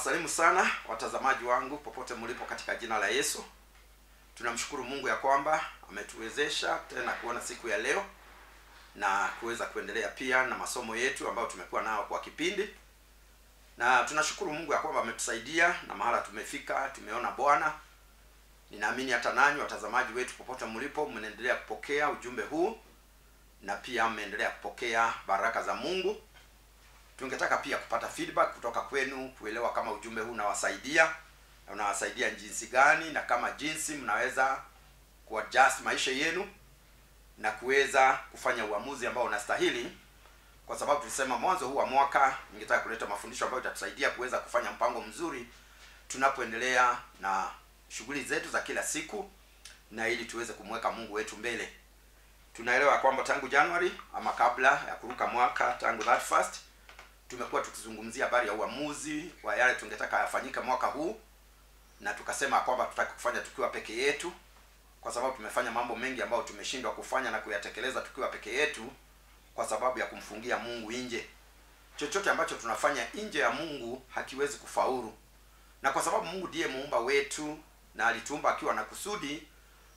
Nawasalimu sana watazamaji wangu popote mlipo katika jina la Yesu. Tunamshukuru Mungu ya kwamba ametuwezesha tena kuona siku ya leo na kuweza kuendelea pia na masomo yetu ambayo tumekuwa nao kwa kipindi, na tunashukuru Mungu ya kwamba ametusaidia na mahala tumefika, tumeona Bwana. Ninaamini hata nanyi watazamaji wetu popote mlipo mnaendelea kupokea ujumbe huu na pia mmeendelea kupokea baraka za Mungu. Tungetaka pia kupata feedback kutoka kwenu, kuelewa kama ujumbe huu unawasaidia na unawasaidia jinsi gani, na kama jinsi mnaweza kuadjust maisha yenu na kuweza kufanya uamuzi ambao unastahili, kwa sababu tulisema mwanzo huu wa mwaka ningetaka kuleta mafundisho ambayo itatusaidia kuweza kufanya mpango mzuri tunapoendelea na shughuli zetu za kila siku, na ili tuweze kumweka Mungu wetu mbele. Tunaelewa kwamba tangu Januari ama kabla ya kuruka mwaka, tangu that first tumekuwa tukizungumzia habari ya uamuzi wa yale tungetaka yafanyike mwaka huu, na tukasema kwamba tutaki kufanya tukiwa peke yetu, kwa sababu tumefanya mambo mengi ambayo tumeshindwa kufanya na kuyatekeleza tukiwa peke yetu, kwa sababu ya kumfungia Mungu nje. Chochote ambacho tunafanya nje ya Mungu hakiwezi kufaulu, na kwa sababu Mungu ndiye muumba wetu na alituumba akiwa na kusudi,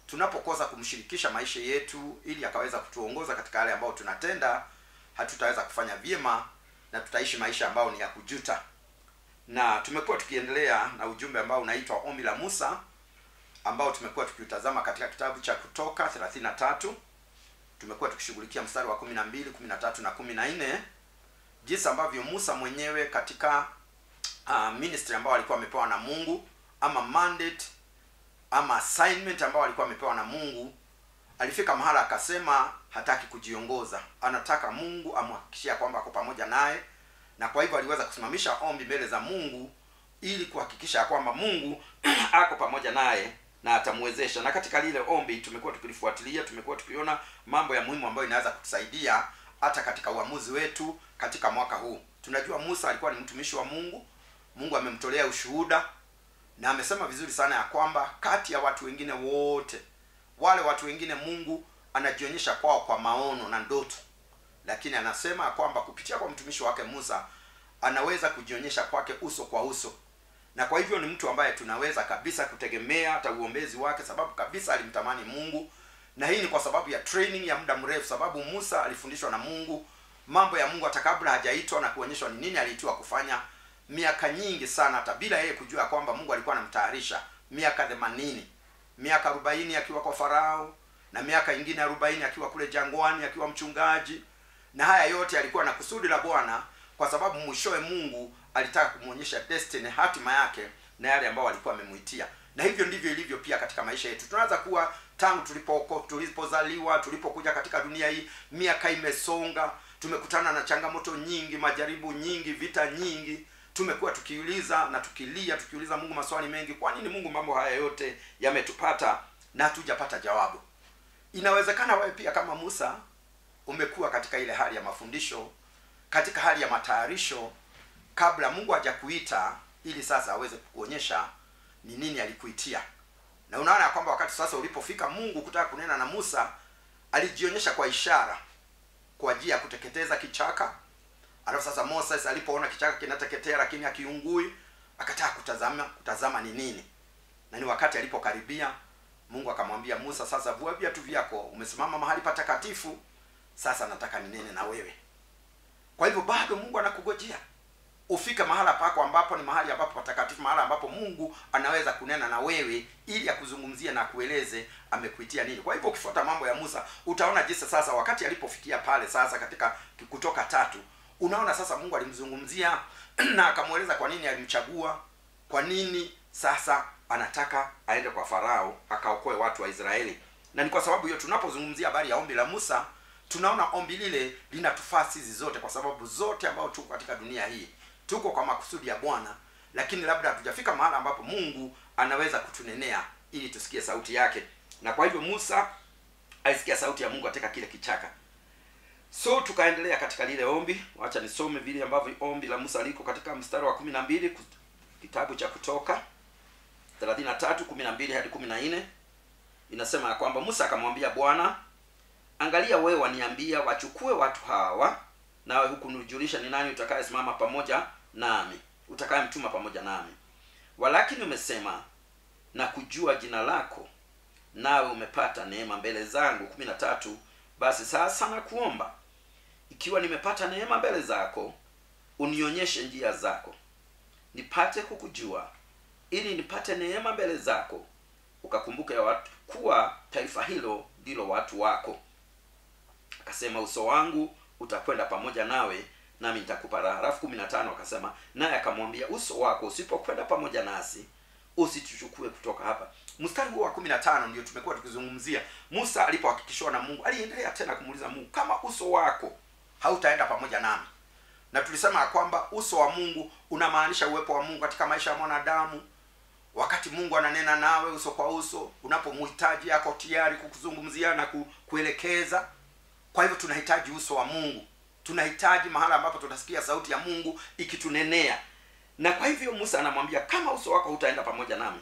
tunapokosa kumshirikisha maisha yetu ili akaweza kutuongoza katika yale ambayo tunatenda, hatutaweza kufanya vyema na tutaishi maisha ambayo ni ya kujuta. Na tumekuwa tukiendelea na ujumbe ambao unaitwa ombi la Musa ambao tumekuwa tukiutazama katika kitabu cha Kutoka 33. Tumekuwa tukishughulikia mstari wa 12, 13 na 14, jinsi ambavyo Musa mwenyewe katika uh, ministry ambao alikuwa amepewa na Mungu ama mandate ama assignment ambao alikuwa amepewa na Mungu, alifika mahala akasema hataki kujiongoza, anataka Mungu amhakikishia kwamba ako pamoja naye, na kwa hivyo aliweza kusimamisha ombi mbele za Mungu ili kuhakikisha kwamba Mungu ako pamoja naye na atamwezesha. Na katika lile ombi tumekuwa tukilifuatilia, tumekuwa tukiona mambo ya muhimu ambayo inaweza kutusaidia hata katika uamuzi wetu katika mwaka huu. Tunajua Musa alikuwa ni mtumishi wa Mungu, Mungu amemtolea ushuhuda na amesema vizuri sana ya kwamba kati ya watu wengine wote wale watu wengine Mungu anajionyesha kwao kwa maono na ndoto, lakini anasema kwamba kupitia kwa mtumishi wake Musa anaweza kujionyesha kwake uso kwa uso, na kwa hivyo ni mtu ambaye tunaweza kabisa kutegemea hata uombezi wake, sababu kabisa alimtamani Mungu, na hii ni kwa sababu ya training ya muda mrefu, sababu Musa alifundishwa na Mungu mambo ya Mungu hata kabla hajaitwa na kuonyeshwa ni nini aliitiwa kufanya. Miaka nyingi sana, hata bila yeye kujua kwamba Mungu alikuwa anamtayarisha. Miaka themanini miaka arobaini akiwa kwa Farao na miaka ingine arobaini akiwa kule jangwani akiwa mchungaji, na haya yote yalikuwa na kusudi la Bwana, kwa sababu mwishowe Mungu alitaka kumwonyesha destiny, hatima yake na yale ambao alikuwa amemwitia Na hivyo ndivyo ilivyo pia katika maisha yetu. Tunaweza kuwa tangu tulipoko tulipozaliwa, tulipokuja katika dunia hii, miaka imesonga, tumekutana na changamoto nyingi, majaribu nyingi, vita nyingi tumekuwa tukiuliza na tukilia tukiuliza Mungu maswali mengi, kwa nini Mungu mambo haya yote yametupata na hatujapata jawabu? Inawezekana wewe pia kama Musa umekuwa katika ile hali ya mafundisho, katika hali ya matayarisho kabla Mungu hajakuita ili sasa aweze kukuonyesha ni nini alikuitia. Na unaona kwamba wakati sasa ulipofika Mungu kutaka kunena na Musa, alijionyesha kwa ishara kwa ajili ya kuteketeza kichaka Alafu sasa Moses alipoona kichaka kinateketea lakini akiungui, akataka kutazama kutazama ni nini, na ni wakati alipokaribia, Mungu akamwambia Musa, sasa vua viatu vyako, umesimama mahali patakatifu, sasa nataka ninene na wewe. Kwa hivyo bado Mungu anakugojea ufike mahala pako ambapo ni mahali ambapo patakatifu, mahala ambapo Mungu anaweza kunena na wewe ili akuzungumzie na akueleze amekuitia nini. Kwa hivyo ukifuata mambo ya Musa utaona jinsi sasa wakati alipofikia pale sasa katika Kutoka tatu unaona sasa Mungu alimzungumzia na akamweleza kwa nini alimchagua, kwa nini sasa anataka aende kwa Farao akaokoe watu wa Israeli. Na ni kwa sababu hiyo tunapozungumzia habari ya ombi la Musa, tunaona ombi lile linatufaa sisi zote, kwa sababu zote ambao tuko katika dunia hii tuko kwa makusudi ya Bwana, lakini labda hatujafika mahala ambapo Mungu anaweza kutunenea ili tusikie sauti yake. Na kwa hivyo Musa alisikia sauti ya Mungu katika kile kichaka. So tukaendelea katika lile ombi. Wacha nisome vile ambavyo ombi la Musa liko katika mstari wa kumi na mbili kitabu cha Kutoka 33 12 hadi 14. Inasema ya kwamba Musa akamwambia Bwana, angalia, wewe waniambia wachukue watu hawa, nawe hukunijulisha ni nani utakayesimama pamoja nami. utakayemtuma pamoja nami. Walakini umesema na kujua jina lako nawe umepata neema mbele zangu. Kumi na tatu basi sasa nakuomba ikiwa nimepata neema mbele zako unionyeshe njia zako nipate kukujua ili nipate neema mbele zako. Ukakumbuke watu kuwa taifa hilo ndilo watu wako akasema uso wangu utakwenda pamoja nawe nami nitakupa raha. Alafu kumi na tano akasema naye akamwambia uso wako usipokwenda pamoja nasi usituchukue kutoka hapa. Mstari huo wa kumi na tano ndio tumekuwa tukizungumzia. Musa alipohakikishiwa na mungu aliendelea tena kumuuliza mungu kama uso wako hautaenda pamoja nami na tulisema kwamba uso wa mungu unamaanisha uwepo wa mungu katika maisha ya mwanadamu wakati mungu ananena nawe uso kwa uso unapomhitaji yako tayari kukuzungumzia na kuelekeza kwa hivyo tunahitaji uso wa mungu. Tunahitaji mahala ambapo tunasikia sauti ya mungu ikitunenea. Na kwa hivyo musa anamwambia kama uso wako hutaenda pamoja nami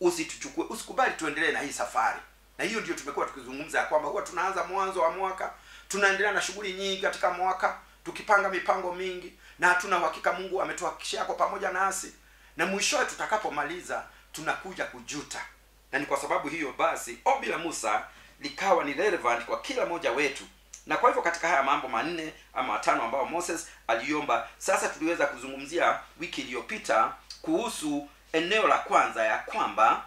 usituchukue usikubali tuendelee na hii safari. Na hiyo ndio tumekuwa tukizungumza ya kwamba huwa tunaanza mwanzo wa mwaka tunaendelea na shughuli nyingi katika mwaka tukipanga mipango mingi na hatuna uhakika mungu ametuhakikishia yako pamoja nasi. Na mwishowe tutakapomaliza tunakuja kujuta. Na ni kwa sababu hiyo basi ombi la musa likawa ni relevant kwa kila mmoja wetu na kwa hivyo katika haya mambo manne ama matano ambayo moses aliomba sasa tuliweza kuzungumzia wiki iliyopita kuhusu eneo la kwanza ya kwamba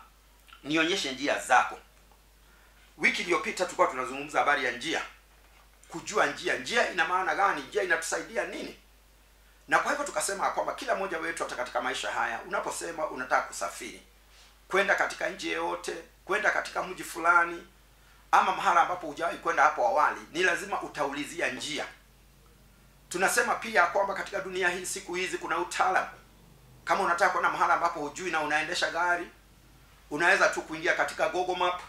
nionyeshe njia zako. Wiki iliyopita tulikuwa tunazungumza habari ya njia kujua njia. Njia ina maana gani? Njia inatusaidia nini? Na kwa hivyo tukasema kwamba kila mmoja wetu hata katika maisha haya unaposema unataka kusafiri kwenda katika nchi yeyote kwenda katika mji fulani ama mahala ambapo hujawahi kwenda hapo awali ni lazima utaulizia njia. Tunasema pia kwamba katika dunia hii siku hizi kuna utaalamu. Kama unataka kwenda mahala ambapo hujui na unaendesha gari unaweza tu kuingia katika google map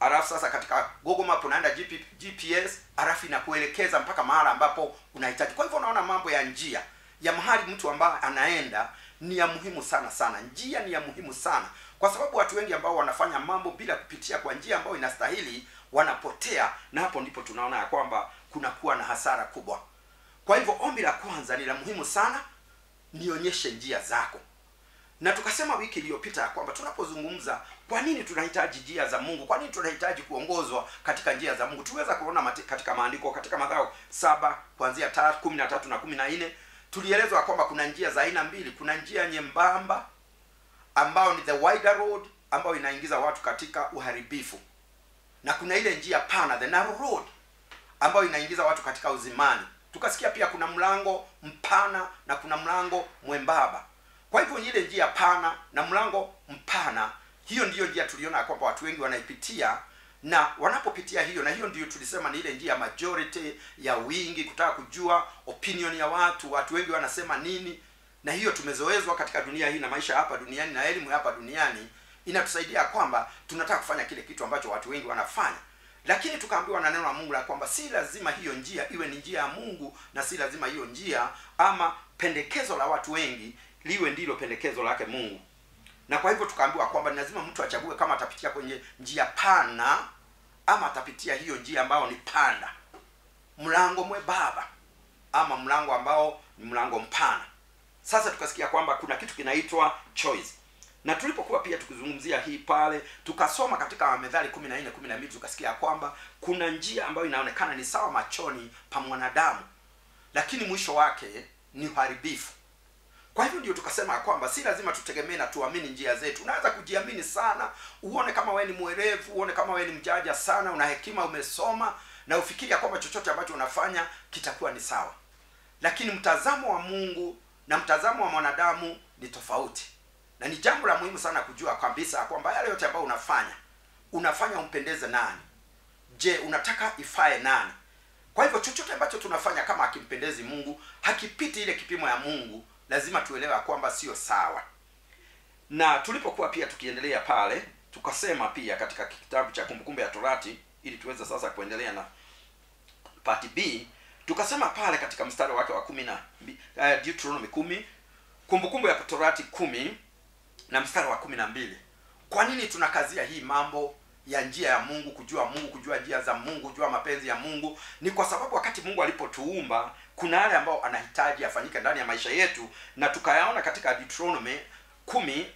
alafu sasa katika google map unaenda GP, gps alafu inakuelekeza mpaka mahala ambapo unahitaji. Kwa hivyo unaona mambo ya njia. Ya mahali mtu ambaye anaenda ni ya muhimu sana sana. Njia ni ya muhimu sana kwa sababu watu wengi ambao wanafanya mambo bila kupitia kwa njia ambayo inastahili wanapotea na hapo ndipo tunaona ya kwamba kunakuwa na hasara kubwa. Kwa hivyo ombi la kwanza ni la muhimu sana nionyeshe njia zako. Na tukasema wiki iliyopita ya kwamba tunapozungumza kwa nini tunahitaji njia za mungu? Kwa nini tunahitaji kuongozwa katika njia za mungu? Tuweza kuona katika maandiko katika madhao saba kuanzia kumi na tatu na kumi na nne tulielezwa kwamba kuna njia za aina mbili. Kuna njia nyembamba ambayo ni the wider road ambayo inaingiza watu katika uharibifu. Na kuna ile njia pana the narrow road ambayo inaingiza watu katika uzimani. Tukasikia pia kuna mlango mpana na kuna mlango mwembaba kwa hivyo ile njia pana na mlango mpana hiyo ndiyo njia tuliona kwamba watu wengi wanaipitia na wanapopitia hiyo na hiyo ndiyo tulisema ni ile njia majority ya wingi kutaka kujua opinion ya watu watu wengi wanasema nini na hiyo tumezoezwa katika dunia hii na maisha hapa duniani na elimu hapa duniani inatusaidia kwamba tunataka kufanya kile kitu ambacho watu wengi wanafanya. Lakini tukaambiwa na neno la mungu la kwamba si lazima hiyo njia iwe ni njia ya mungu na si lazima hiyo njia ama pendekezo la watu wengi liwe ndilo pendekezo lake mungu. Na kwa hivyo tukaambiwa kwamba ni lazima mtu achague kama atapitia kwenye njia pana ama atapitia hiyo njia ambayo ni panda mlango mwebaba ama mlango ambao ni mlango mpana sasa tukasikia kwamba kuna kitu kinaitwa choice. Na tulipokuwa pia tukizungumzia hii pale tukasoma katika medhali kumi na nne kumi na mbili tukasikia kwamba kuna njia ambayo inaonekana ni sawa machoni pa mwanadamu lakini mwisho wake ni uharibifu. Kwa hivyo ndio tukasema kwamba si lazima tutegemee na tuamini njia zetu. Unaweza kujiamini sana uone kama wee ni mwerevu uone kama wee ni mjaja sana una hekima umesoma na ufikiri ya kwamba chochote ambacho unafanya kitakuwa ni sawa. Lakini mtazamo wa mungu na mtazamo wa mwanadamu ni tofauti. Na ni jambo la muhimu sana kujua kabisa kwamba yale yote ambayo unafanya unafanya umpendeze nani? Je unataka ifae nani? Kwa hivyo chochote ambacho tunafanya kama akimpendezi mungu hakipiti ile kipimo ya mungu lazima tuelewa kwamba sio sawa. Na tulipokuwa pia tukiendelea pale tukasema pia katika kitabu cha kumbukumbu ya torati ili tuweze sasa kuendelea na part b tukasema pale katika mstari wake wa kumi na uh, deuteronomy kumi kumbukumbu ya torati kumi na mstari wa kumi na mbili. Kwa nini tunakazia hii mambo ya njia ya mungu kujua mungu kujua njia za mungu kujua mapenzi ya mungu? Ni kwa sababu wakati mungu alipotuumba kuna yale ambayo anahitaji afanyike ndani ya maisha yetu na tukayaona katika deuteronomy kumi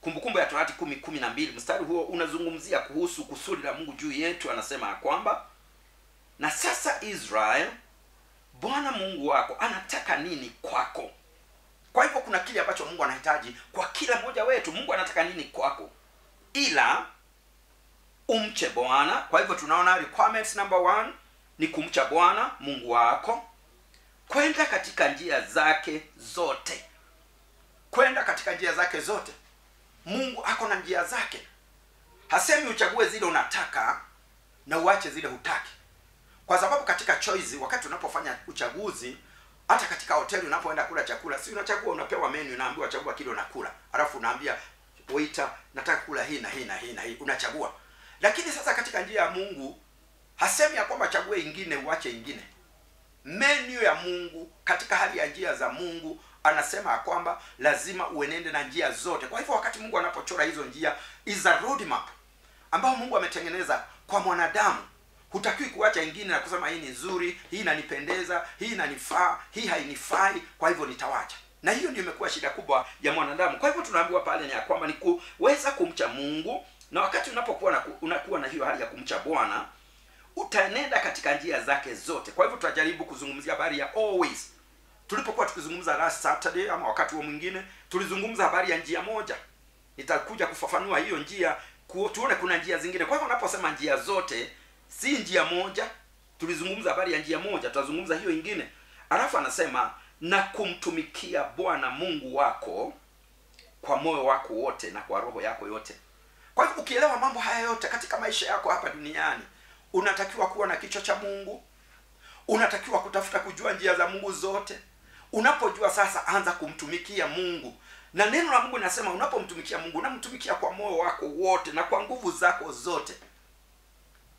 kumbukumbu ya torati kumi kumi na mbili. Mstari huo unazungumzia kuhusu kusudi la mungu juu yetu anasema ya kwamba na sasa israel bwana mungu wako anataka nini kwako? Kwa hivyo kuna kile ambacho mungu anahitaji kwa kila mmoja wetu. Mungu anataka nini kwako? Ila umche bwana. Kwa hivyo tunaona requirements number one ni kumcha bwana mungu wako. Kwenda katika njia zake zote. Kwenda katika njia zake zote. Mungu ako na njia zake. Hasemi uchague zile unataka na uache zile hutaki kwa sababu katika choice wakati unapofanya uchaguzi hata katika hoteli unapoenda kula chakula si unachagua unapewa menu unaambiwa chagua kile unakula. Alafu unaambia waiter nataka kula hii na hii na hii na hii. Unachagua. Lakini sasa katika njia ya mungu hasemi ya kwamba chague ingine uache ingine. Menu ya mungu katika hali ya njia za mungu anasema ya kwamba lazima uenende na njia zote. Kwa hivyo wakati mungu anapochora hizo njia is a road map ambayo mungu ametengeneza kwa mwanadamu hutakiwi kuacha ingine na kusema hii ni nzuri hii inanipendeza hii inanifaa hii hainifai. Kwa hivyo nitawacha. Na hiyo ndio imekuwa shida kubwa ya mwanadamu. Kwa hivyo tunaambiwa pale ni ya kwamba ni kuweza kumcha mungu na wakati unapokuwa na, unakuwa na hiyo hali ya kumcha bwana utanenda katika njia zake zote. Kwa hivyo tutajaribu kuzungumzia habari ya always. Tulipokuwa tukizungumza last saturday ama wakati huo mwingine tulizungumza habari ya njia moja. Nitakuja kufafanua hiyo njia tuone kuna njia zingine. Kwa hivyo unaposema njia zote si njia moja tulizungumza habari ya njia moja tutazungumza hiyo ingine. Alafu anasema na kumtumikia bwana mungu wako kwa moyo wako wote na kwa roho yako yote. Kwa hivyo ukielewa mambo haya yote katika maisha yako hapa duniani unatakiwa kuwa na kichwa cha mungu unatakiwa kutafuta kujua njia za mungu zote. Unapojua sasa anza kumtumikia mungu. Na neno la mungu linasema unapomtumikia mungu unamtumikia kwa moyo wako wote na kwa nguvu zako zote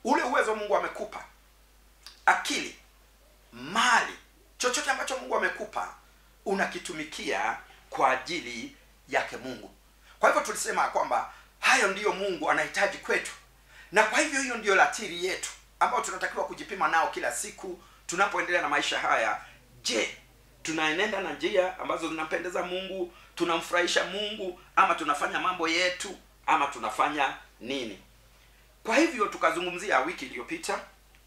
ule uwezo mungu amekupa akili mali chochote ambacho mungu amekupa unakitumikia kwa ajili yake mungu. Kwa hivyo tulisema kwamba hayo ndiyo mungu anahitaji kwetu na kwa hivyo hiyo ndiyo latiri yetu ambayo tunatakiwa kujipima nao kila siku tunapoendelea na maisha haya. Je tunaenenda na njia ambazo zinampendeza mungu tunamfurahisha mungu ama tunafanya mambo yetu ama tunafanya nini kwa hivyo tukazungumzia wiki iliyopita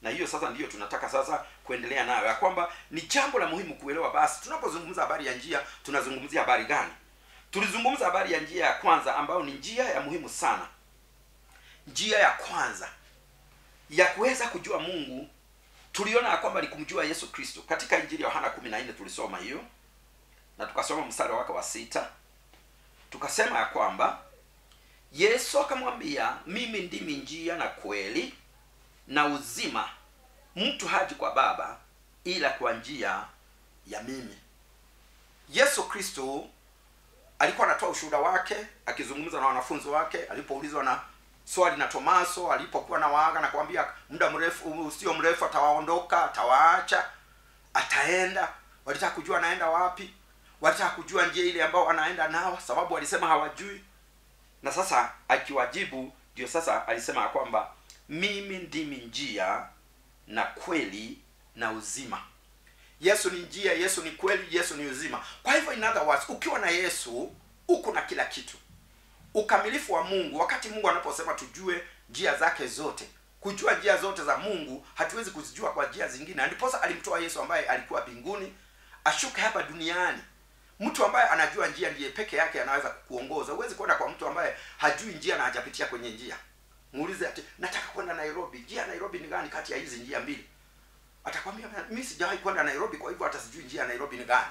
na hiyo sasa ndiyo tunataka sasa kuendelea nayo ya kwamba ni jambo la muhimu kuelewa basi tunapozungumza habari ya njia tunazungumzia habari gani? Tulizungumza habari ya njia ya kwanza ambayo ni njia ya muhimu sana. Njia ya kwanza ya kuweza kujua mungu tuliona ya kwamba ni kumjua yesu kristo. Katika injili ya yohana kumi na nne tulisoma hiyo na tukasoma mstari wake wa sita tukasema ya kwamba yesu akamwambia mimi ndimi njia na kweli na uzima. Mtu haji kwa baba ila kwa njia ya mimi. Yesu kristo alikuwa anatoa ushuhuda wake akizungumza na wanafunzi wake alipoulizwa na swali na tomaso alipokuwa na waaga na kuambia muda mrefu usio mrefu atawaondoka atawaacha ataenda. Walitaka kujua anaenda wapi walitaka kujua njia ile ambao anaenda nao sababu walisema hawajui na sasa akiwajibu ndio sasa alisema kwamba mimi ndimi njia na kweli na uzima. Yesu ni njia yesu ni kweli yesu ni uzima. Kwa hivyo in other words ukiwa na yesu uko na kila kitu. Ukamilifu wa mungu wakati mungu anaposema tujue njia zake zote kujua njia zote za mungu hatuwezi kuzijua kwa njia zingine. Ndiposa alimtoa yesu ambaye alikuwa mbinguni ashuke hapa duniani mtu ambaye anajua njia ndiye peke yake anaweza kuongoza. Huwezi kwenda kwa mtu ambaye hajui njia na hajapitia kwenye njia. Muulize ati nataka kwenda nairobi. Njia nairobi ni gani kati ya hizi njia mbili? Atakwambia mi sijawahi kwenda nairobi kwa hivyo hata sijui njia nairobi ni gani.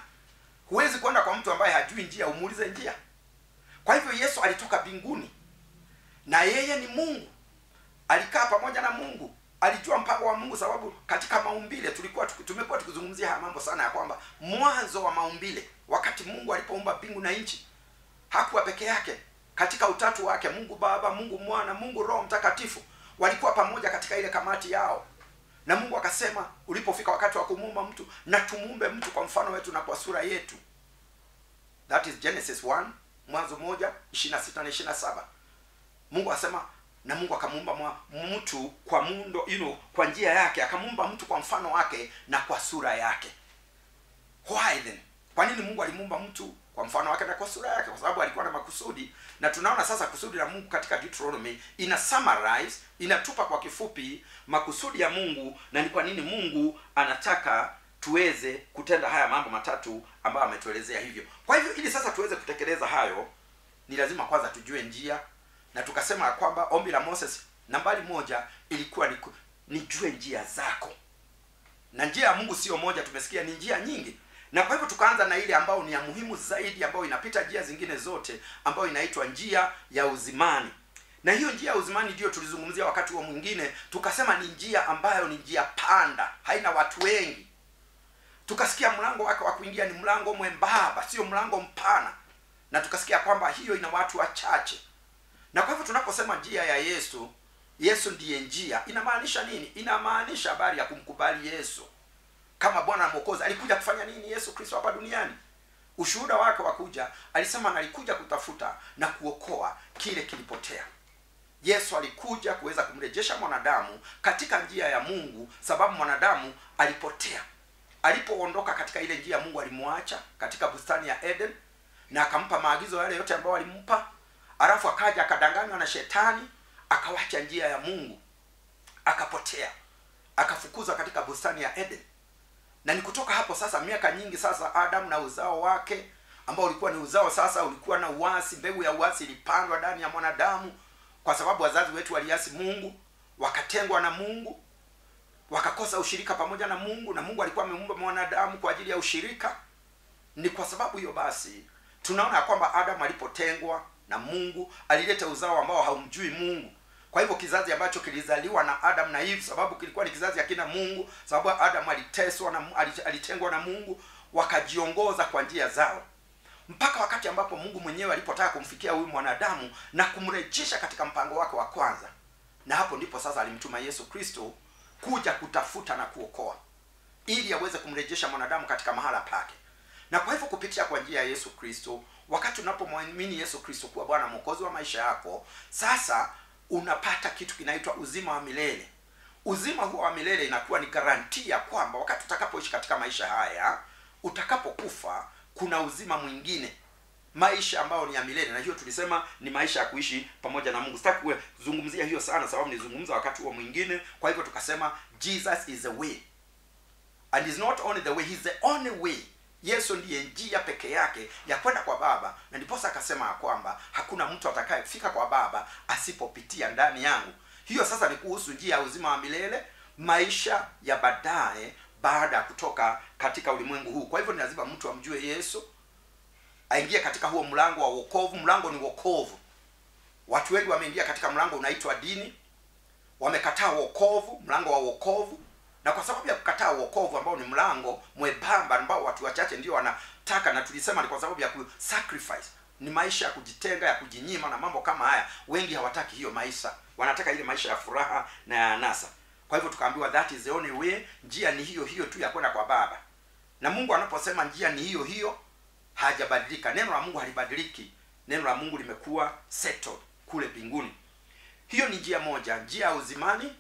Huwezi kwenda kwa mtu ambaye hajui njia umuulize njia. Kwa hivyo yesu alitoka mbinguni na yeye ni mungu. Alikaa pamoja na mungu. Alijua mpango wa mungu sababu katika maumbile tulikuwa tumekuwa tukizungumzia haya mambo sana ya kwamba mwanzo wa maumbile wakati mungu alipoumba mbingu na nchi hakuwa peke yake. Katika utatu wake mungu baba mungu mwana mungu roho mtakatifu walikuwa pamoja katika ile kamati yao. Na mungu akasema ulipofika wakati wa kumuumba mtu na tumuumbe mtu kwa mfano wetu na kwa sura yetu. That is genesis 1 mwanzo moja ishiri na sita na ishiri na saba. Mungu asema na mungu akamuumba mtu kwa muundo you know, kwa njia yake akamuumba mtu kwa mfano wake na kwa sura yake. Why then kwa nini mungu alimuumba mtu kwa mfano wake na kwa sura yake? Kwa sababu alikuwa na makusudi. Na tunaona sasa kusudi la mungu katika deuteronomy ina summarize inatupa kwa kifupi makusudi ya mungu na ni kwa nini mungu anataka tuweze kutenda haya mambo matatu ambayo ametuelezea hivyo. Kwa hivyo ili sasa tuweze kutekeleza hayo ni lazima kwanza tujue njia na tukasema ya kwamba ombi la moses nambari moja ilikuwa ni nijue njia zako. Na njia ya mungu sio moja tumesikia ni njia nyingi na kwa hivyo tukaanza na ile ambayo ni ya muhimu zaidi ambayo inapita njia zingine zote ambayo inaitwa njia ya uzimani. Na hiyo njia ya uzimani ndiyo tulizungumzia wakati huo mwingine tukasema ni njia ambayo ni njia panda haina watu wengi. Tukasikia mlango wake wa kuingia ni mlango mwembamba sio mlango mpana. Na tukasikia kwamba hiyo ina watu wachache. Na kwa hivyo tunaposema njia ya yesu yesu ndiye njia inamaanisha nini? Inamaanisha habari ya kumkubali yesu kama bwana na mwokozi alikuja kufanya nini yesu kristo hapa duniani? Ushuhuda wake wa kuja alisema nalikuja kutafuta na kuokoa kile kilipotea. Yesu alikuja kuweza kumrejesha mwanadamu katika njia ya mungu sababu mwanadamu alipotea. Alipoondoka katika ile njia mungu alimwacha katika bustani ya eden na akampa maagizo yale yote ambayo alimpa. Alafu akaja akadanganywa na shetani akawacha njia ya mungu akapotea akafukuzwa katika bustani ya eden na ni kutoka hapo sasa miaka nyingi sasa adam na uzao wake ambao ulikuwa ni uzao sasa ulikuwa na uasi mbegu ya uasi ilipandwa ndani ya mwanadamu kwa sababu wazazi wetu waliasi mungu wakatengwa na mungu wakakosa ushirika pamoja na mungu na mungu alikuwa ameumba mwanadamu kwa ajili ya ushirika. Ni kwa sababu hiyo basi tunaona kwamba adamu alipotengwa na mungu alileta uzao ambao haumjui mungu kwa hivyo kizazi ambacho kilizaliwa na adam na eve sababu kilikuwa ni kizazi akina mungu sababu adam aliteswa na alitengwa na mungu wakajiongoza kwa njia zao. Mpaka wakati ambapo mungu mwenyewe alipotaka kumfikia huyu mwanadamu na kumrejesha katika mpango wake wa kwanza. Na hapo ndipo sasa alimtuma yesu kristo kuja kutafuta na kuokoa ili aweze kumrejesha mwanadamu katika mahala pake. Na kwa hivyo kupitia kwa njia ya yesu kristo wakati unapomwamini yesu kristo kuwa bwana mwokozi wa maisha yako sasa unapata kitu kinaitwa uzima wa milele. Uzima huo wa milele inakuwa ni garanti ya kwamba wakati utakapoishi katika maisha haya utakapokufa kuna uzima mwingine. Maisha ambayo ni ya milele na hiyo tulisema ni maisha ya kuishi pamoja na mungu. Sitaki kuzungumzia hiyo sana sababu nizungumza wakati huo mwingine. Kwa hivyo tukasema jesus is the way. And is not only the way he's the only way yesu ndiye njia peke yake ya kwenda kwa baba na ndiposa akasema ya kwamba hakuna mtu atakayefika kwa baba asipopitia ndani yangu. Hiyo sasa ni kuhusu njia ya uzima wa milele maisha ya baadaye baada ya kutoka katika ulimwengu huu. Kwa hivyo ni lazima mtu amjue yesu aingie katika huo mlango wa wokovu. Mlango ni wokovu. Watu wengi wameingia katika mlango unaitwa dini wamekataa wokovu mlango wa wokovu na kwa sababu ya kukataa wokovu ambao ni mlango mwembamba ambao watu wachache ndio wanataka na tulisema ni kwa sababu ya kusacrifice ni maisha ya kujitenga ya kujinyima na mambo kama haya wengi hawataki hiyo maisha. Wanataka ile maisha ya furaha na ya anasa. Kwa hivyo tukaambiwa that is the only way. Njia ni hiyo hiyo tu ya kwenda kwa baba. Na mungu anaposema njia ni hiyo hiyo hajabadilika. Neno la mungu halibadiliki. Neno la mungu limekuwa settled kule mbinguni. Hiyo ni njia moja njia ya uzimani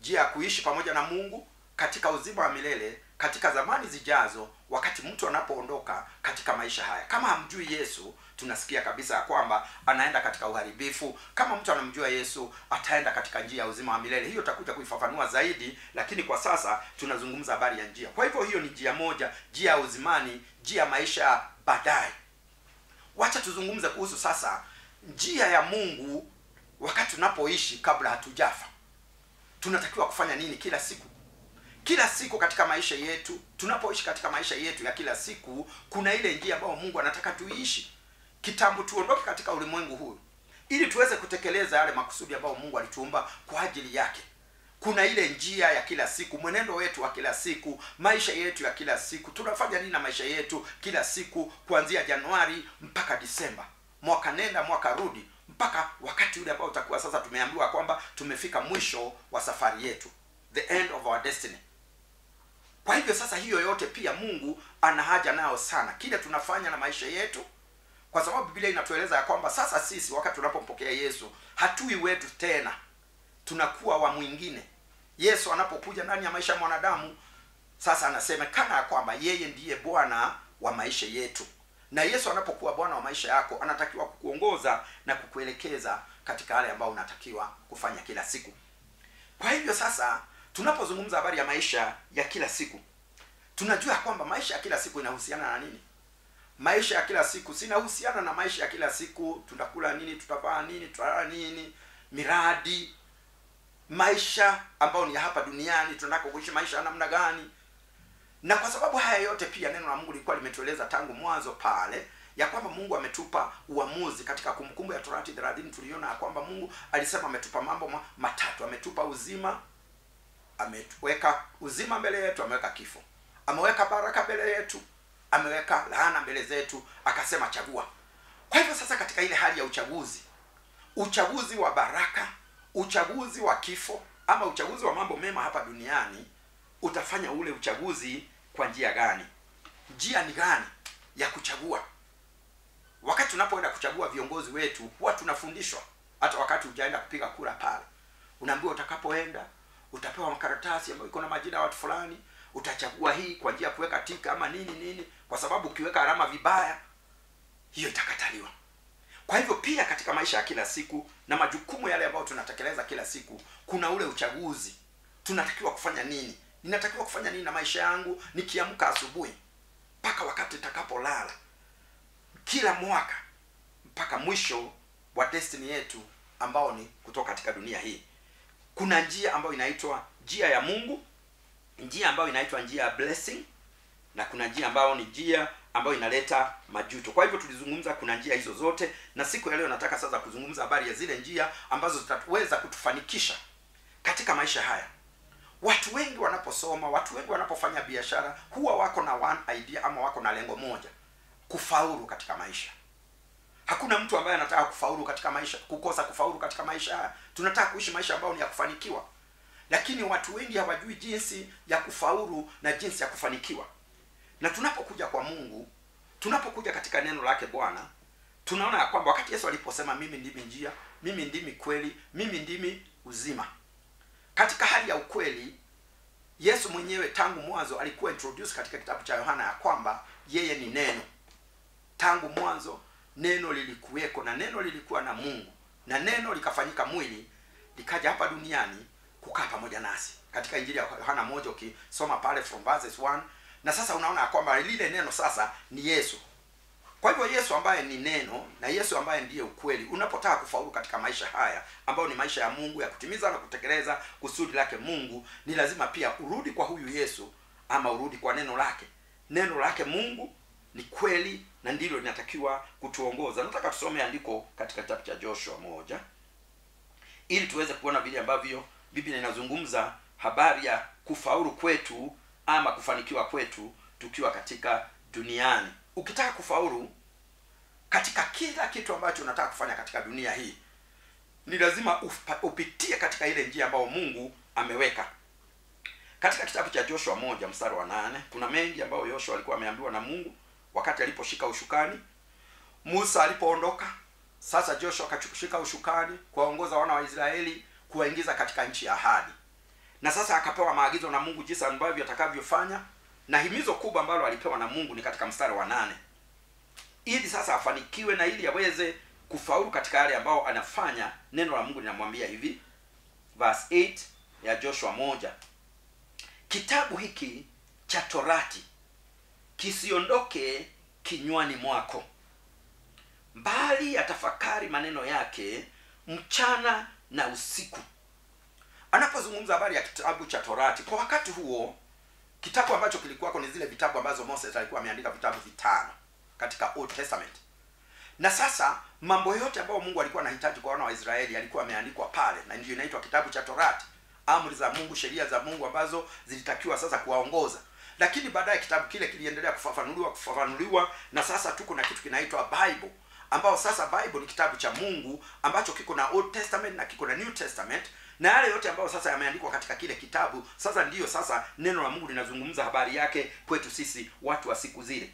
njia ya kuishi pamoja na mungu katika uzima wa milele katika zamani zijazo wakati mtu anapoondoka katika maisha haya. Kama hamjui yesu tunasikia kabisa ya kwamba anaenda katika uharibifu. Kama mtu anamjua yesu ataenda katika njia ya uzima wa milele. Hiyo takuja kuifafanua zaidi lakini kwa sasa tunazungumza habari ya njia. Kwa hivyo hiyo ni njia moja njia ya uzimani njia ya maisha baadaye. Wacha tuzungumze kuhusu sasa njia ya mungu wakati tunapoishi kabla hatujafa. Tunatakiwa kufanya nini kila siku kila siku katika maisha yetu tunapoishi katika maisha yetu ya kila siku kuna ile njia ambayo mungu anataka tuishi. Kitambo tuondoke katika ulimwengu huu ili tuweze kutekeleza yale makusudi ambayo mungu alituumba kwa ajili yake. Kuna ile njia ya kila siku mwenendo wetu wa kila siku maisha yetu ya kila siku tunafanya nini na maisha yetu kila siku kuanzia januari mpaka disemba. Mwaka nenda mwaka rudi mpaka wakati ule ambao utakuwa sasa tumeambiwa kwamba tumefika mwisho wa safari yetu. The end of our destiny kwa hivyo sasa hiyo yote pia mungu ana haja nayo sana. Kile tunafanya na maisha yetu kwa sababu biblia inatueleza ya kwamba sasa sisi wakati tunapompokea yesu hatui wetu tena. Tunakuwa wa mwingine. Yesu anapokuja ndani ya maisha ya mwanadamu sasa anasemekana ya kwamba yeye ndiye bwana wa maisha yetu. Na yesu anapokuwa bwana wa maisha yako anatakiwa kukuongoza na kukuelekeza katika yale ambayo unatakiwa kufanya kila siku. Kwa hivyo sasa tunapozungumza habari ya maisha ya kila siku tunajua kwamba maisha ya kila siku inahusiana na nini? Maisha ya kila siku sinahusiana na maisha ya kila siku. Tutakula nini tutavaa nini tutalala nini miradi maisha ambayo ni ya hapa duniani tunataka kuishi maisha ya namna gani. Na kwa sababu haya yote pia neno la mungu lilikuwa limetueleza tangu mwanzo pale ya kwamba mungu ametupa uamuzi katika kumbukumbu ya torati thelathini tuliona ya kwamba mungu alisema ametupa mambo matatu ametupa uzima ameweka uzima mbele yetu ameweka kifo. Ameweka baraka mbele yetu ameweka laana mbele zetu akasema chagua. Kwa hivyo sasa katika ile hali ya uchaguzi uchaguzi wa baraka uchaguzi wa kifo ama uchaguzi wa mambo mema hapa duniani utafanya ule uchaguzi kwa njia gani? Njia ni gani ya kuchagua? Wakati tunapoenda kuchagua viongozi wetu huwa tunafundishwa. Hata wakati hujaenda kupiga kura pale unaambiwa utakapoenda utapewa makaratasi ambayo iko na majina ya watu fulani utachagua hii kwa njia ya kuweka tika ama nini nini kwa sababu ukiweka alama vibaya hiyo itakataliwa. Kwa hivyo pia katika maisha ya kila siku na majukumu yale ambayo tunatekeleza kila siku kuna ule uchaguzi. Tunatakiwa kufanya nini? Ninatakiwa kufanya nini na maisha yangu nikiamka asubuhi? Mpaka wakati itakapolala kila mwaka mpaka mwisho wa destiny yetu ambao ni kutoka katika dunia hii kuna njia ambayo inaitwa njia ya mungu njia ambayo inaitwa njia ya blessing na kuna njia ambayo ni njia ambayo inaleta majuto. Kwa hivyo tulizungumza kuna njia hizo zote na siku ya leo nataka sasa kuzungumza habari ya zile njia ambazo zitaweza kutufanikisha katika maisha haya. Watu wengi wanaposoma watu wengi wanapofanya biashara huwa wako na one idea ama wako na lengo moja kufaulu katika maisha. Hakuna mtu ambaye anataka kufaulu katika maisha kukosa kufaulu katika maisha haya tunataka kuishi maisha ambayo ni ya kufanikiwa. Lakini watu wengi hawajui jinsi ya kufaulu na jinsi ya kufanikiwa. Na tunapokuja kwa mungu tunapokuja katika neno lake bwana tunaona ya kwamba wakati yesu aliposema mimi ndimi njia mimi ndimi kweli mimi ndimi uzima. Katika hali ya ukweli yesu mwenyewe tangu mwanzo alikuwa introduce katika kitabu cha yohana ya kwamba yeye ni neno. Tangu mwanzo neno lilikuweko na neno lilikuwa na mungu na neno likafanyika mwili likaja hapa duniani kukaa pamoja nasi. Katika injili ya yohana moja ukisoma pale from verses 1 na sasa unaona kwamba lile neno sasa ni yesu. Kwa hivyo yesu ambaye ni neno na yesu ambaye ndiye ukweli unapotaka kufaulu katika maisha haya ambayo ni maisha ya mungu ya kutimiza na kutekeleza kusudi lake mungu ni lazima pia urudi kwa huyu yesu ama urudi kwa neno lake. Neno lake mungu ni kweli na ndilo linatakiwa kutuongoza. Nataka tusome andiko katika kitabu cha joshua moja ili tuweze kuona vile ambavyo biblia inazungumza habari ya kufaulu kwetu ama kufanikiwa kwetu tukiwa katika duniani. Ukitaka kufaulu katika kila kitu ambacho unataka kufanya katika dunia hii ni lazima upitie katika ile njia ambayo mungu ameweka. Katika kitabu cha joshua moja mstari wa nane kuna mengi ambayo yoshua alikuwa ameambiwa na mungu wakati aliposhika ushukani musa alipoondoka sasa joshua akashika ushukani kuwaongoza wana wa israeli kuwaingiza katika nchi ya ahadi. Na sasa akapewa maagizo na mungu jinsi ambavyo atakavyofanya na himizo kubwa ambalo alipewa na mungu ni katika mstari wa nane. Ili sasa afanikiwe na ili aweze kufaulu katika yale ambao anafanya neno la mungu linamwambia hivi verse 8 ya joshua moja. Kitabu hiki cha torati kisiondoke kinywani mwako. Mbali ya tafakari maneno yake mchana na usiku. Anapozungumza habari ya kitabu cha torati kwa wakati huo kitabu ambacho kilikuwako ni zile vitabu ambazo moses alikuwa ameandika vitabu vitano katika old testament. Na sasa mambo yote ambayo mungu alikuwa anahitaji kwa wana wa israeli yalikuwa ameandikwa pale na ndio inaitwa kitabu cha torati. Amri za mungu sheria za mungu ambazo zilitakiwa sasa kuwaongoza lakini baadaye kitabu kile kiliendelea kufafanuliwa kufafanuliwa na sasa tuko na kitu kinaitwa bible ambao sasa bible ni kitabu cha mungu ambacho kiko na old testament na kiko na new testament na yale yote ambayo sasa yameandikwa katika kile kitabu sasa ndiyo sasa neno la mungu linazungumza habari yake kwetu sisi watu wa siku zile.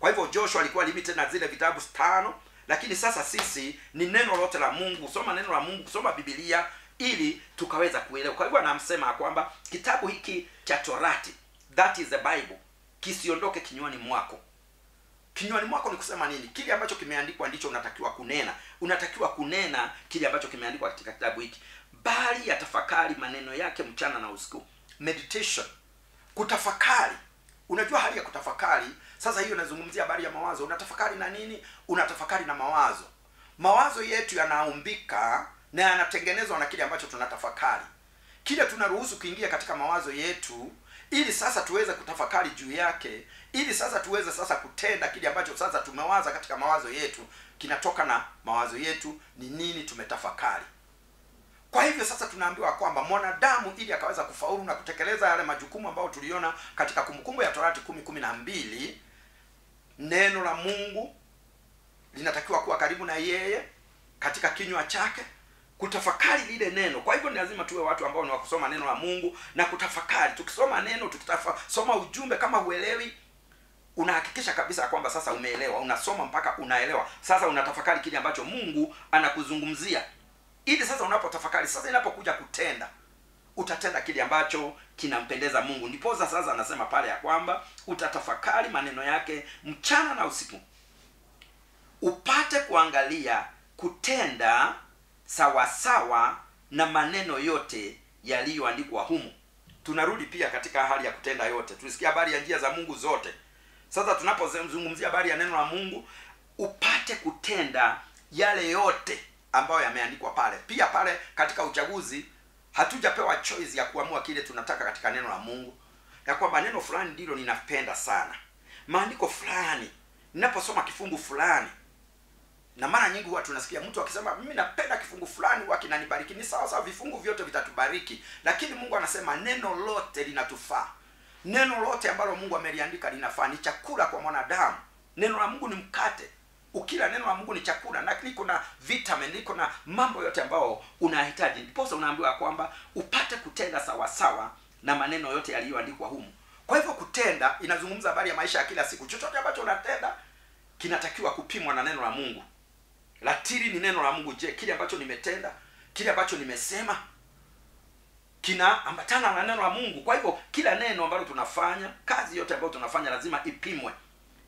Kwa hivyo joshua alikuwa limited na zile vitabu tano lakini sasa sisi ni neno lote la mungu kusoma neno la mungu kusoma bibilia ili tukaweza kuelewa. Kwa hivyo anamsema kwamba kitabu hiki cha torati that is the bible. Kisiondoke kinywani mwako. Kinywani mwako ni kusema nini? Kile ambacho kimeandikwa ndicho unatakiwa kunena. Unatakiwa kunena kile ambacho kimeandikwa katika kitabu hiki. Bali yatafakari maneno yake mchana na usiku. Meditation. Kutafakari. Unajua hali ya kutafakari? Sasa hiyo nazungumzia habari ya mawazo. Unatafakari na nini? Unatafakari na mawazo. Mawazo yetu yanaumbika na yanatengenezwa na kile ambacho tunatafakari. Kile tunaruhusu kuingia katika mawazo yetu ili sasa tuweze kutafakari juu yake ili sasa tuweze sasa kutenda kile ambacho sasa tumewaza katika mawazo yetu kinatoka na mawazo yetu ni nini tumetafakari. Kwa hivyo sasa tunaambiwa kwamba mwanadamu ili akaweza kufaulu na kutekeleza yale majukumu ambayo tuliona katika kumbukumbu ya torati kumi kumi na mbili neno la mungu linatakiwa kuwa karibu na yeye katika kinywa chake kutafakari lile neno. Kwa hivyo ni lazima tuwe watu ambao ni wakusoma neno la mungu na kutafakari. Tukisoma neno tukisoma ujumbe. Kama huelewi unahakikisha kabisa kwamba sasa umeelewa. Unasoma mpaka unaelewa. Sasa unatafakari kile ambacho mungu anakuzungumzia. Ili sasa unapotafakari sasa inapokuja kutenda utatenda kile ambacho kinampendeza mungu. Ndiposa sasa anasema pale ya kwamba utatafakari maneno yake mchana na usiku. Upate kuangalia kutenda sawasawa na maneno yote yaliyoandikwa humu. Tunarudi pia katika hali ya kutenda yote. Tulisikia habari ya njia za mungu zote. Sasa tunapozungumzia habari ya neno la mungu upate kutenda yale yote ambayo yameandikwa pale. Pia pale katika uchaguzi hatujapewa choice ya kuamua kile tunataka katika neno la mungu ya kwamba neno fulani ndilo ninapenda sana. Maandiko fulani ninaposoma kifungu fulani na mara nyingi huwa tunasikia mtu akisema mimi napenda kifungu fulani huwa kinanibariki. Ni sawa sawa vifungu vyote vitatubariki. Lakini mungu anasema neno lote linatufaa. Neno lote ambalo mungu ameliandika linafaa. Ni chakula kwa mwanadamu. Neno la mungu ni mkate. Ukila neno la mungu ni chakula. Na kuna na vitamin liko na mambo yote ambayo unahitaji. Ndiposa unaambiwa kwamba upate kutenda sawasawa na maneno yote yaliyoandikwa humu. Kwa hivyo kutenda inazungumza habari ya maisha ya kila siku. Chochote ambacho unatenda kinatakiwa kupimwa na neno la mungu latiri ni neno la mungu. Je kile ambacho nimetenda kile ambacho nimesema kinaambatana na neno la mungu? Kwa hivyo kila neno ambalo tunafanya kazi yote ambayo tunafanya lazima ipimwe.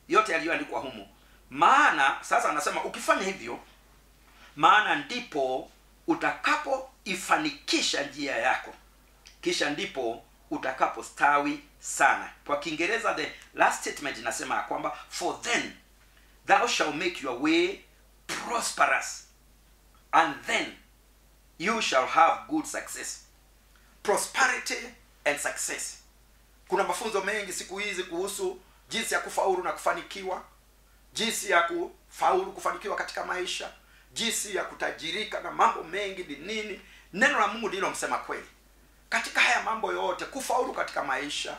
Yote yaliyoandikwa humo. Maana sasa anasema ukifanya hivyo maana ndipo utakapoifanikisha njia yako. Kisha ndipo utakapostawi sana. Kwa kiingereza the last statement inasema ya kwamba for then thou shall make your way prosperous. And then you shall have good success. Prosperity and success. Kuna mafunzo mengi siku hizi kuhusu jinsi ya kufaulu na kufanikiwa jinsi ya kufaulu kufanikiwa katika maisha jinsi ya kutajirika na mambo mengi ni nini. Neno la mungu ndilo msema kweli. Katika haya mambo yote kufaulu katika maisha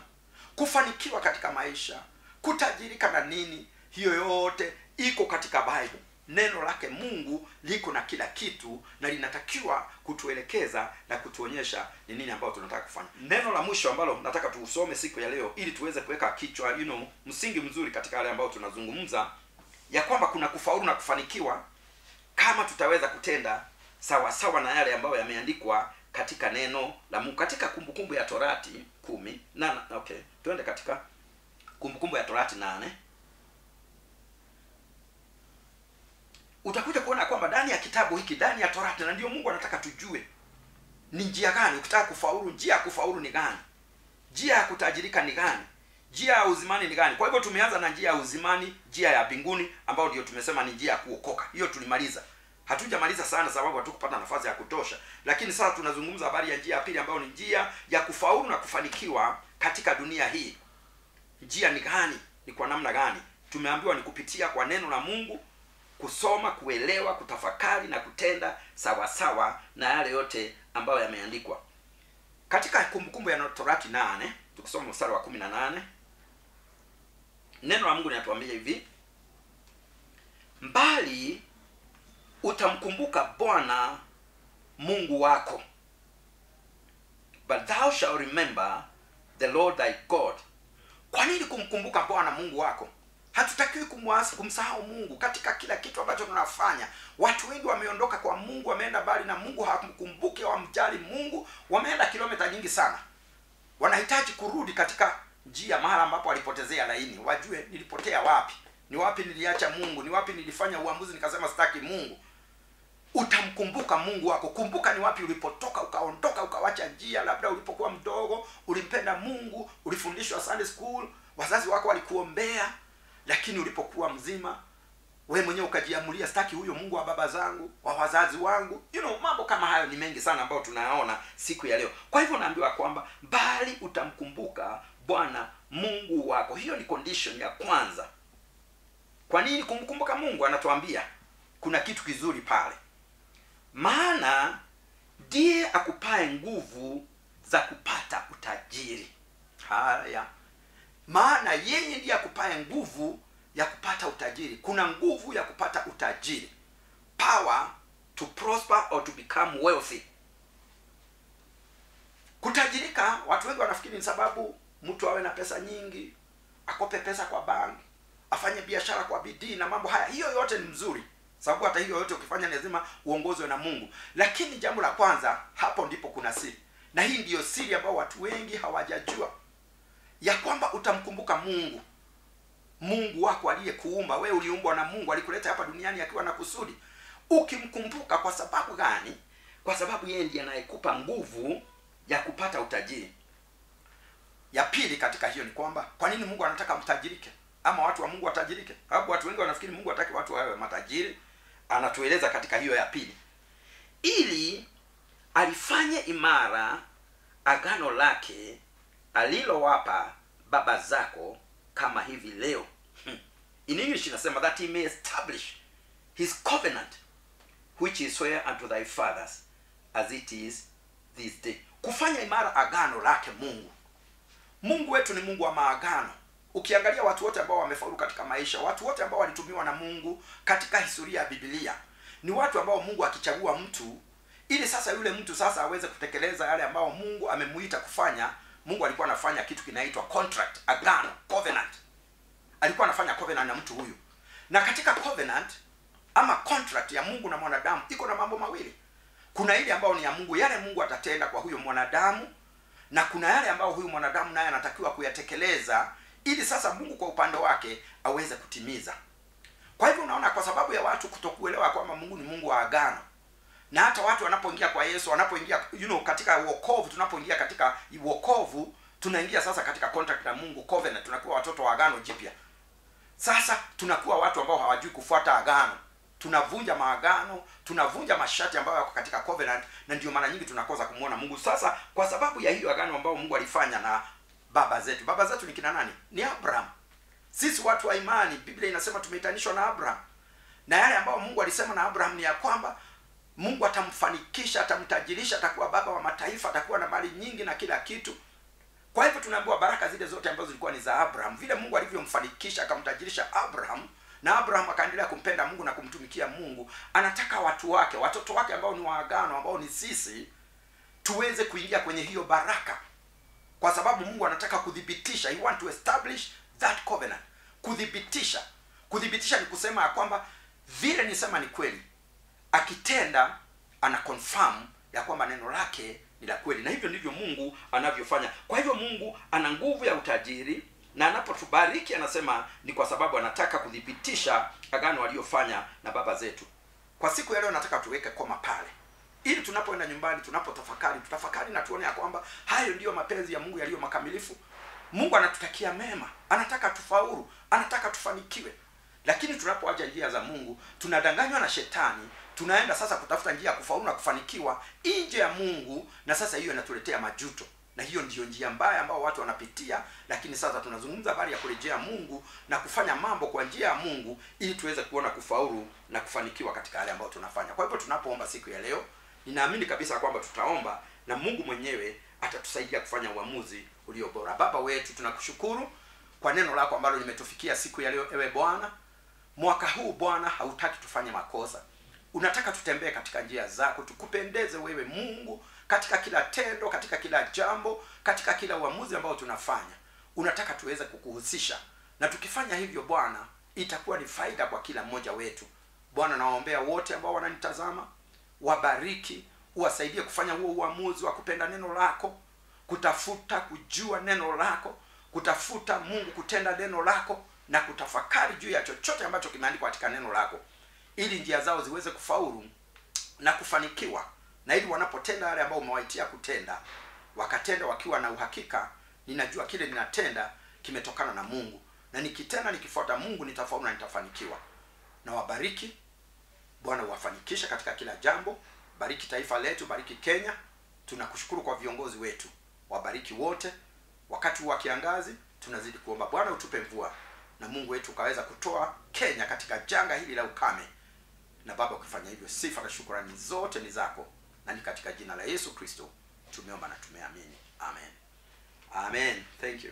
kufanikiwa katika maisha kutajirika na nini hiyo yote iko katika bible neno lake mungu liko na kila kitu na linatakiwa kutuelekeza na kutuonyesha ni nini ambayo tunataka kufanya. Neno la mwisho ambalo nataka tuusome siku ya leo ili tuweze kuweka kichwa you know, msingi mzuri katika yale ambayo tunazungumza ya kwamba kuna kufaulu na kufanikiwa kama tutaweza kutenda sawa sawa na yale ambayo yameandikwa katika neno la mungu katika kumbukumbu kumbu ya torati kumi na okay tuende katika kumbukumbu kumbu ya torati nane utakuja kuona kwamba ndani ya kitabu hiki ndani ya torati na ndio mungu anataka tujue ni njia gani ukitaka kufaulu njia ya kufaulu ni gani? Njia ya kutajirika ni gani? Njia ya uzimani ni gani? Kwa hivyo tumeanza na njia ya uzimani njia ya mbinguni ambayo ndio tumesema ni njia ya kuokoka. Hiyo tulimaliza. Hatujamaliza sana sababu hatukupata nafasi ya kutosha. Lakini sasa tunazungumza habari ya njia ya pili ambayo ni njia ya kufaulu na kufanikiwa katika dunia hii. Njia ni gani? Ni kwa namna gani? Tumeambiwa ni kupitia kwa neno la mungu kusoma kuelewa kutafakari na kutenda sawasawa sawa na yale yote ambayo yameandikwa. Katika kumbukumbu ya torati nane tukisoma mstari wa kumi na nane neno la mungu linatuambia hivi mbali utamkumbuka bwana mungu wako but thou shall remember the lord thy god. Kwa nini kumkumbuka bwana mungu wako hatutakiwi kumwasi kumsahau mungu katika kila kitu ambacho tunafanya. Watu wengi wameondoka kwa mungu wameenda mbali na mungu hawakumkumbuke wamjali mungu. Wameenda kilomita nyingi sana. Wanahitaji kurudi katika njia mahala ambapo walipotezea laini. Wajue nilipotea wapi? Ni wapi niliacha mungu? Ni wapi nilifanya uamuzi nikasema sitaki mungu? Utamkumbuka mungu wako. Kumbuka ni wapi ulipotoka ukaondoka ukawacha njia labda ulipokuwa mdogo ulimpenda mungu ulifundishwa sunday school wazazi wako walikuombea lakini ulipokuwa mzima we mwenyewe ukajiamulia staki huyo mungu wa baba zangu wa wazazi wangu. You know mambo kama hayo ni mengi sana ambayo tunayaona siku ya leo. Kwa hivyo naambiwa kwamba bali utamkumbuka bwana mungu wako. Hiyo ni condition ya kwanza. Kwa nini kumkumbuka mungu? Anatuambia kuna kitu kizuri pale. Maana ndiye akupae nguvu za kupata utajiri. Haya maana yeye ndiye akupae nguvu ya kupata utajiri. Kuna nguvu ya kupata utajiri. Power to prosper or to become wealthy. Kutajirika watu wengi wanafikiri ni sababu mtu awe na pesa nyingi akope pesa kwa banki afanye biashara kwa bidii na mambo haya. Hiyo yote ni mzuri. Sababu hata hiyo yote ukifanya lazima uongozwe na mungu. Lakini jambo la kwanza hapo ndipo kuna siri. Na hii ndiyo siri ambayo watu wengi hawajajua ya kwamba utamkumbuka mungu. Mungu wako aliyekuumba wewe uliumbwa na mungu alikuleta hapa duniani akiwa na kusudi. Ukimkumbuka kwa sababu gani? Kwa sababu yeye ndiye anayekupa nguvu ya kupata utajiri. Ya pili katika hiyo ni kwamba kwa nini mungu anataka mtajirike? Ama watu wa mungu watajirike? Sababu watu wengi wanafikiri mungu hataki watu wawe matajiri. Anatueleza katika hiyo ya pili. Ili alifanye imara agano lake alilowapa baba zako kama hivi leo. Hmm. in english inasema that he may establish his covenant which is swear unto thy fathers as it is this day. Kufanya imara agano lake mungu. Mungu wetu ni mungu wa maagano. Ukiangalia watu wote ambao wamefaulu katika maisha watu wote ambao walitumiwa na mungu katika historia ya bibilia ni watu ambao mungu akichagua mtu ili sasa yule mtu sasa aweze kutekeleza yale ambao mungu amemuita kufanya mungu alikuwa anafanya kitu kinaitwa contract agano covenant. Alikuwa anafanya covenant na mtu huyu. Na katika covenant ama contract ya mungu na mwanadamu iko na mambo mawili. Kuna ile ambayo ni ya mungu yale mungu atatenda kwa huyo mwanadamu na kuna yale ambayo huyu mwanadamu naye anatakiwa kuyatekeleza ili sasa mungu kwa upande wake aweze kutimiza. Kwa hivyo unaona kwa sababu ya watu kutokuelewa kwamba mungu ni mungu wa agano na hata watu wanapoingia kwa yesu wanapoingia you know, katika uokovu tunapoingia katika uokovu tunaingia sasa katika contract na mungu covenant tunakuwa watoto wa agano jipya. Sasa tunakuwa watu ambao hawajui kufuata agano. Tunavunja maagano tunavunja masharti ambayo yako katika covenant na ndio mara nyingi tunakosa kumwona mungu. Sasa kwa sababu ya hiyo agano ambayo mungu alifanya na baba zetu baba zetu ni kina nani? Ni abraham. Sisi watu wa imani biblia inasema tumeitanishwa na abraham. Na yale ambayo mungu alisema na abraham ni ya kwamba mungu atamfanikisha atamtajirisha atakuwa baba wa mataifa atakuwa na mali nyingi na kila kitu. Kwa hivyo tunaambiwa baraka zile zote ambazo zilikuwa ni za abraham. Vile mungu alivyomfanikisha akamtajirisha abraham na abraham akaendelea kumpenda mungu na kumtumikia mungu anataka watu wake watoto wake ambao ni waagano ambao ni sisi tuweze kuingia kwenye hiyo baraka. Kwa sababu mungu anataka kuthibitisha he want to establish that covenant. Kuthibitisha. Kuthibitisha ni kusema ya kwamba vile nisema ni kweli akitenda ana confirm ya kwamba neno lake ni la kweli. Na hivyo ndivyo mungu anavyofanya. Kwa hivyo mungu ana nguvu ya utajiri na anapotubariki anasema ni kwa sababu anataka kuthibitisha agano aliyofanya na baba zetu. Kwa siku ya leo nataka tuweke koma pale. Ili tunapoenda nyumbani tunapotafakari tutafakari na tuone ya kwamba hayo ndiyo mapenzi ya mungu yaliyo makamilifu. Mungu anatutakia mema. Anataka tufaulu. Anataka tufanikiwe. Lakini tunapoacha njia za mungu tunadanganywa na shetani tunaenda sasa kutafuta njia ya kufaulu na kufanikiwa nje ya mungu na sasa hiyo inatuletea majuto. Na hiyo ndiyo njia mbaya ambao watu wanapitia lakini sasa tunazungumza habari ya kurejea mungu na kufanya mambo kwa njia ya mungu ili tuweze kuona kufaulu na kufanikiwa katika yale ambayo tunafanya. Kwa hivyo tunapoomba siku ya leo ninaamini kabisa kwamba tutaomba na mungu mwenyewe atatusaidia kufanya uamuzi ulio bora. Baba wetu tunakushukuru kwa neno lako ambalo limetufikia siku ya leo ewe bwana. Mwaka huu bwana hautaki tufanye makosa unataka tutembee katika njia zako tukupendeze wewe mungu katika kila tendo katika kila jambo katika kila uamuzi ambao tunafanya. Unataka tuweze kukuhusisha. Na tukifanya hivyo bwana itakuwa ni faida kwa kila mmoja wetu. Bwana nawaombea wote ambao wananitazama wabariki uwasaidie kufanya huo uamuzi wa kupenda neno lako kutafuta kujua neno lako kutafuta mungu kutenda neno lako na kutafakari juu ya chochote ambacho kimeandikwa katika neno lako ili njia zao ziweze kufaulu na kufanikiwa. Na ili wanapotenda yale ambao umewaitia kutenda wakatenda wakiwa na uhakika ninajua kile ninatenda kimetokana na mungu. Na nikitenda nikifuata mungu nitafaulu na nitafanikiwa. Na wabariki bwana uwafanikishe katika kila jambo. Bariki taifa letu bariki kenya. Tunakushukuru kwa viongozi wetu. Wabariki wote. Wakati wa kiangazi tunazidi kuomba bwana utupe mvua. Na mungu wetu ukaweza kutoa kenya katika janga hili la ukame na Baba, ukifanya hivyo, sifa na shukurani zote ni zako, na ni katika jina la Yesu Kristo tumeomba na tumeamini, amen. Amen. Thank you.